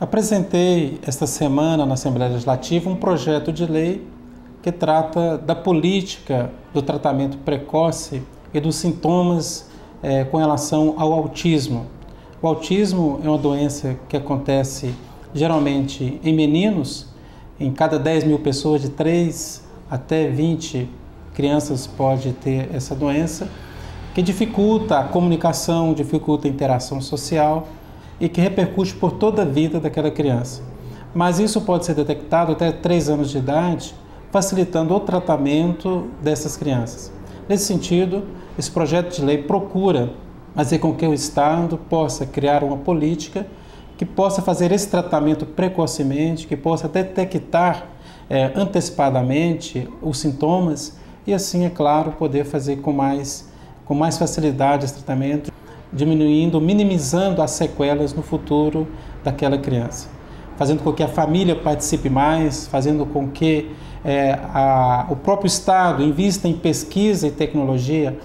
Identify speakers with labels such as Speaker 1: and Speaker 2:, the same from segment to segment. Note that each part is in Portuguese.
Speaker 1: Apresentei esta semana na Assembleia Legislativa um projeto de lei que trata da política do tratamento precoce e dos sintomas eh, com relação ao autismo. O autismo é uma doença que acontece geralmente em meninos, em cada 10 mil pessoas, de 3 até 20 crianças pode ter essa doença, que dificulta a comunicação, dificulta a interação social e que repercute por toda a vida daquela criança. Mas isso pode ser detectado até 3 anos de idade, facilitando o tratamento dessas crianças. Nesse sentido, esse projeto de lei procura fazer com que o Estado possa criar uma política que possa fazer esse tratamento precocemente, que possa detectar é, antecipadamente os sintomas e assim, é claro, poder fazer com mais, com mais facilidade esse tratamento diminuindo, minimizando as sequelas no futuro daquela criança, fazendo com que a família participe mais, fazendo com que é, a, o próprio Estado invista em pesquisa e tecnologia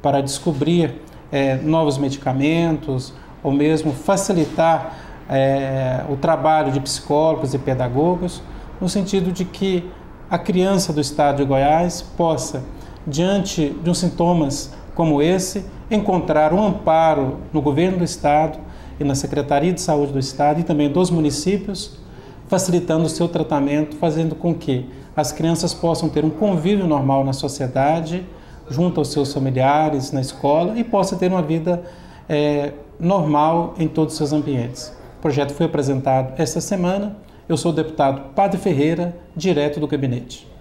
Speaker 1: para descobrir é, novos medicamentos ou mesmo facilitar é, o trabalho de psicólogos e pedagogos, no sentido de que a criança do estado de Goiás possa, diante de uns sintomas como esse, encontrar um amparo no governo do estado e na Secretaria de Saúde do estado e também dos municípios, facilitando o seu tratamento, fazendo com que as crianças possam ter um convívio normal na sociedade, junto aos seus familiares, na escola e possa ter uma vida é, normal em todos os seus ambientes. O projeto foi apresentado esta semana. Eu sou o deputado Padre Ferreira, direto do gabinete.